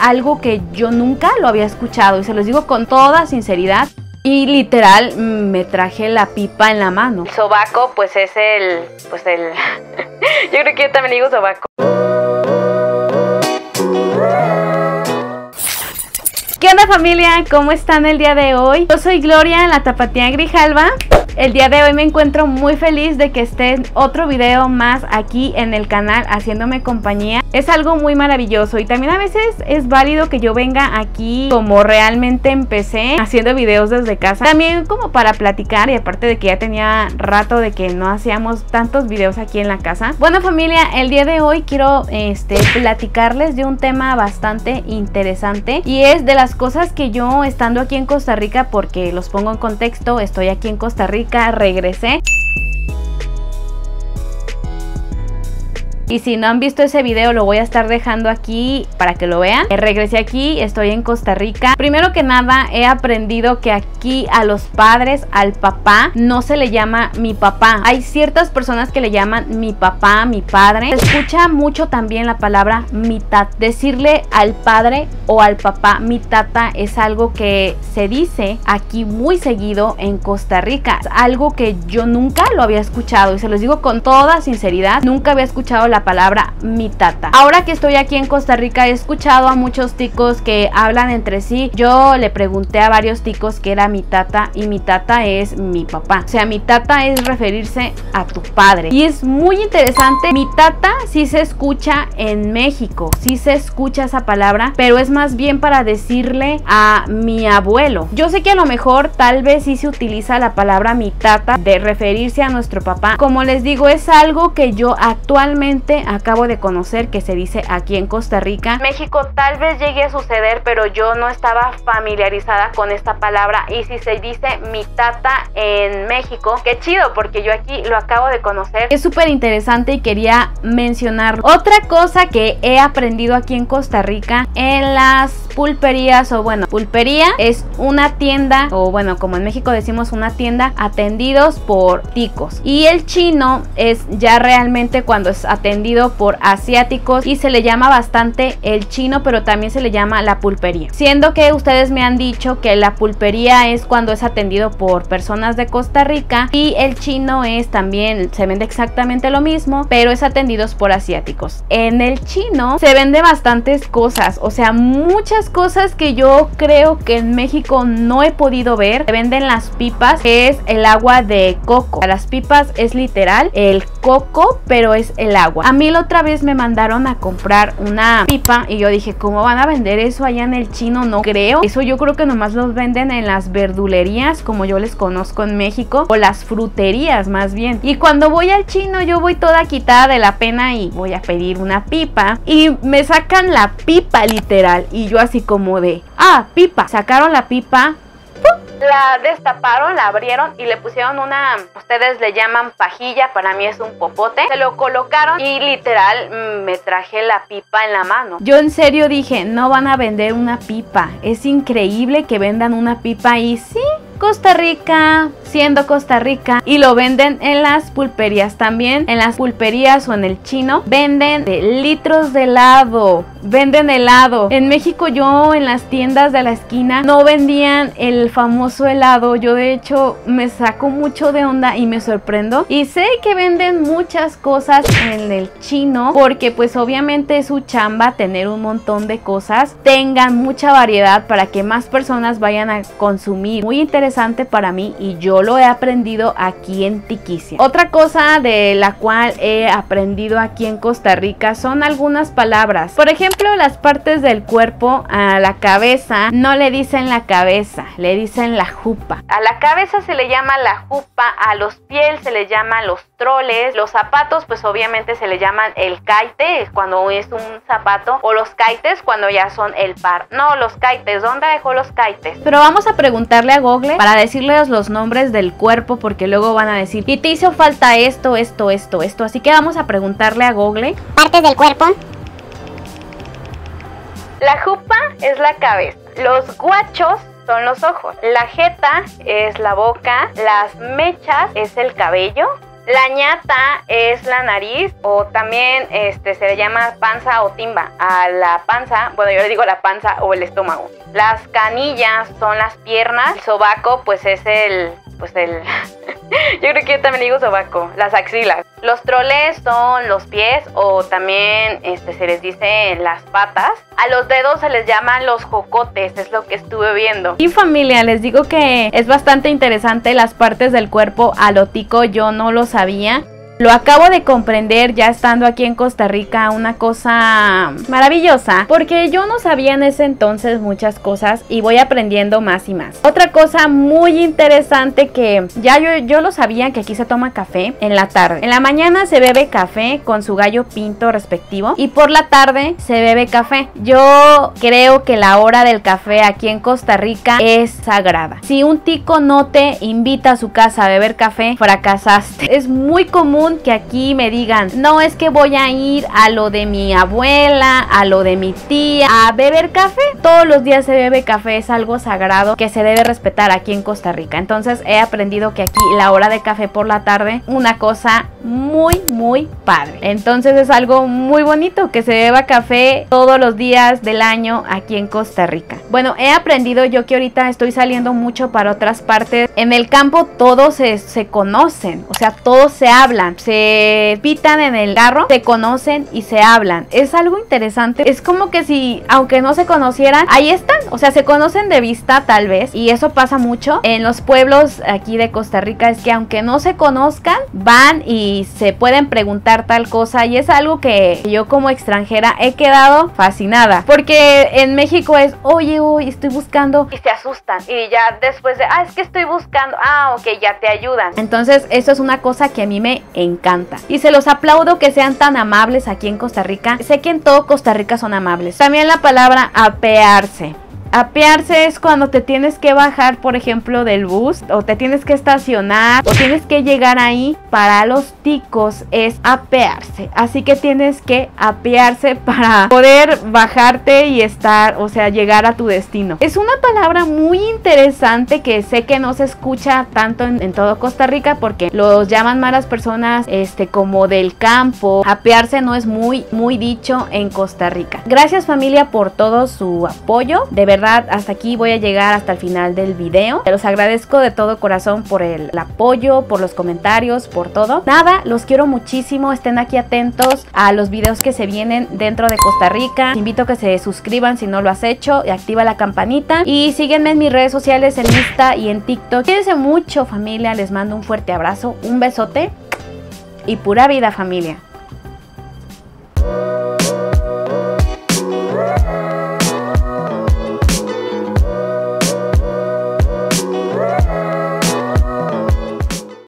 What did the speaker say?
algo que yo nunca lo había escuchado y se los digo con toda sinceridad. Y literal me traje la pipa en la mano. sobaco pues es el, pues el, yo creo que yo también digo sobaco. ¿Qué onda familia? ¿Cómo están el día de hoy? Yo soy Gloria la Tapatía Grijalva el día de hoy me encuentro muy feliz de que esté otro video más aquí en el canal haciéndome compañía. Es algo muy maravilloso y también a veces es válido que yo venga aquí como realmente empecé haciendo videos desde casa. También como para platicar y aparte de que ya tenía rato de que no hacíamos tantos videos aquí en la casa. Bueno familia, el día de hoy quiero este, platicarles de un tema bastante interesante y es de las cosas que yo estando aquí en Costa Rica, porque los pongo en contexto, estoy aquí en Costa Rica regresé Y si no han visto ese video lo voy a estar dejando aquí para que lo vean. Eh, regresé aquí, estoy en Costa Rica. Primero que nada he aprendido que aquí a los padres, al papá, no se le llama mi papá. Hay ciertas personas que le llaman mi papá, mi padre. Se escucha mucho también la palabra mitad. Decirle al padre o al papá mi tata es algo que se dice aquí muy seguido en Costa Rica. algo que yo nunca lo había escuchado y se los digo con toda sinceridad. Nunca había escuchado la palabra mi tata. Ahora que estoy aquí en Costa Rica he escuchado a muchos ticos que hablan entre sí. Yo le pregunté a varios ticos que era mi tata y mi tata es mi papá. O sea, mi tata es referirse a tu padre. Y es muy interesante. Mi tata sí se escucha en México. Sí se escucha esa palabra, pero es más bien para decirle a mi abuelo. Yo sé que a lo mejor tal vez sí se utiliza la palabra mi tata de referirse a nuestro papá. Como les digo, es algo que yo actualmente acabo de conocer que se dice aquí en Costa Rica. México tal vez llegue a suceder, pero yo no estaba familiarizada con esta palabra. Y si se dice mi tata en México, qué chido, porque yo aquí lo acabo de conocer. Es súper interesante y quería mencionar otra cosa que he aprendido aquí en Costa Rica en las pulperías o bueno, pulpería es una tienda o bueno, como en México decimos una tienda atendidos por ticos. Y el chino es ya realmente cuando es atendido por asiáticos y se le llama bastante el chino, pero también se le llama la pulpería. Siendo que ustedes me han dicho que la pulpería es cuando es atendido por personas de Costa Rica y el chino es también, se vende exactamente lo mismo, pero es atendidos por asiáticos. En el chino se vende bastantes cosas, o sea, muchas cosas que yo creo que en México no he podido ver. Se venden las pipas, que es el agua de coco. Las pipas es literal el coco, pero es el agua. A mí la otra vez me mandaron a comprar una pipa y yo dije, ¿cómo van a vender eso allá en el chino? No creo. Eso yo creo que nomás los venden en las verdulerías, como yo les conozco en México, o las fruterías más bien. Y cuando voy al chino yo voy toda quitada de la pena y voy a pedir una pipa y me sacan la pipa literal y yo así como de, ah, pipa. Sacaron la pipa, la destaparon, la abrieron y le pusieron una, ustedes le llaman pajilla, para mí es un popote. Se lo colocaron y literal mm, me traje la pipa en la mano. Yo en serio dije, no van a vender una pipa. Es increíble que vendan una pipa y sí, Costa Rica, siendo Costa Rica, y lo venden en las pulperías también. En las pulperías o en el chino venden de litros de helado. Venden helado. En México yo en las tiendas de la esquina no vendían el famoso helado. Yo de hecho me saco mucho de onda y me sorprendo. Y sé que venden muchas cosas en el chino porque pues obviamente es su chamba tener un montón de cosas. Tengan mucha variedad para que más personas vayan a consumir. Muy interesante para mí y yo lo he aprendido aquí en Tiquicia. Otra cosa de la cual he aprendido aquí en Costa Rica son algunas palabras. Por ejemplo, las partes del cuerpo a la cabeza no le dicen la cabeza, le dicen la jupa. A la cabeza se le llama la jupa, a los pies se le llama los troles, los zapatos pues obviamente se le llaman el caite cuando es un zapato o los caites cuando ya son el par. No, los caites, ¿dónde dejó los caites? Pero vamos a preguntarle a Google para decirles los nombres del cuerpo porque luego van a decir, y te hizo falta esto, esto, esto, esto. Así que vamos a preguntarle a Google. Partes del cuerpo. La jupa es la cabeza. Los guachos son los ojos. La jeta es la boca. Las mechas es el cabello La ñata es la nariz o también este, se le llama panza o timba. A la panza, bueno, yo le digo la panza o el estómago. Las canillas son las piernas. El sobaco, pues es el, pues el, yo creo que yo también digo sobaco, las axilas. Los troles son los pies o también este, se les dice las patas. A los dedos se les llaman los jocotes, es lo que estuve viendo. Y familia, les digo que es bastante interesante las partes del cuerpo alotico, yo no lo sabía. Lo acabo de comprender ya estando aquí en Costa Rica, una cosa maravillosa, porque yo no sabía en ese entonces muchas cosas y voy aprendiendo más y más. Otra cosa muy interesante que ya yo, yo lo sabía que aquí se toma café en la tarde. En la mañana se bebe café con su gallo pinto respectivo y por la tarde se bebe café. Yo creo que la hora del café aquí en Costa Rica es sagrada. Si un tico no te invita a su casa a beber café, fracasaste. Es muy común que aquí me digan, no es que voy a ir a lo de mi abuela, a lo de mi tía, a beber café. Todos los días se bebe café, es algo sagrado que se debe respetar aquí en Costa Rica. Entonces he aprendido que aquí la hora de café por la tarde, una cosa muy, muy padre. Entonces es algo muy bonito que se beba café todos los días del año aquí en Costa Rica. Bueno, he aprendido yo que ahorita estoy saliendo mucho para otras partes. En el campo todos se, se conocen, o sea, todos se hablan se pitan en el carro, se conocen y se hablan. Es algo interesante. Es como que si, aunque no se conocieran, ahí están. O sea, se conocen de vista tal vez. Y eso pasa mucho en los pueblos aquí de Costa Rica. Es que aunque no se conozcan, van y se pueden preguntar tal cosa. Y es algo que yo como extranjera he quedado fascinada. Porque en México es, oye, oye, estoy buscando. Y se asustan. Y ya después de, ah, es que estoy buscando. Ah, ok, ya te ayudan. Entonces, eso es una cosa que a mí me encanta. Y se los aplaudo que sean tan amables aquí en Costa Rica. Sé que en todo Costa Rica son amables. También la palabra apearse. Apearse es cuando te tienes que bajar, por ejemplo, del bus o te tienes que estacionar o tienes que llegar ahí. Para los ticos es apearse. Así que tienes que apearse para poder bajarte y estar, o sea, llegar a tu destino. Es una palabra muy interesante que sé que no se escucha tanto en, todo Costa Rica porque los llaman malas personas este como del campo. Apearse no es muy muy dicho en Costa Rica. Gracias familia por todo su apoyo. De verdad hasta aquí voy a llegar hasta el final del video. Te los agradezco de todo corazón por el, apoyo, por los comentarios, por todo. Nada, los quiero muchísimo. Estén aquí atentos a los videos que se vienen dentro de Costa Rica. invito a que se suscriban si no lo has hecho y activa la campanita. Y síguenme en mis redes sociales, en Insta y en TikTok. Quédense mucho familia, les mando un fuerte abrazo, un besote y pura vida familia.